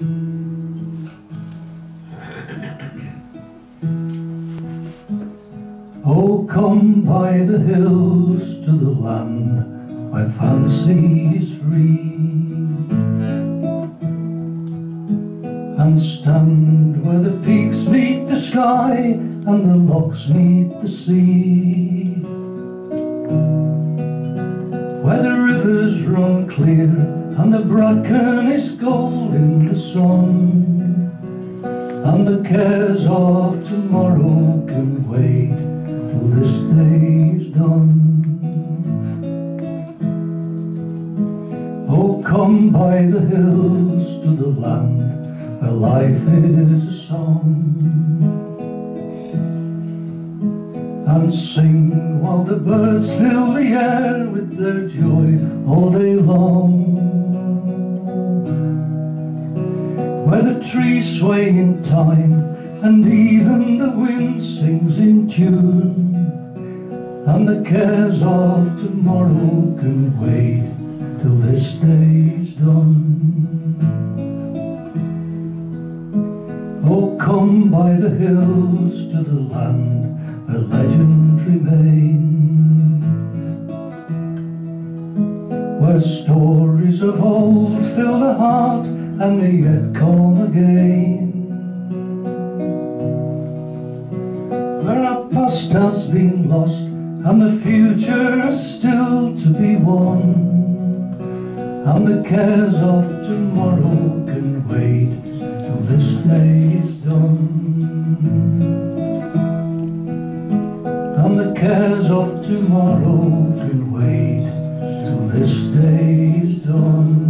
Oh, come by the hills to the land where fancy is free And stand where the peaks meet the sky and the lochs meet the sea Where the rivers run clear and the bracken is gold in the sun and the cares of tomorrow can wait till this day is done. Oh, come by the hills to the land where life is a song. And sing while the birds fill the air with their joy all day long. Where the trees sway in time and even the wind sings in tune And the cares of tomorrow can wait till this day's done Oh come by the hills Where stories of old fill the heart and may yet come again. Where our past has been lost and the future is still to be won. And the cares of tomorrow can wait till this day is done. And the cares of tomorrow can wait day is done.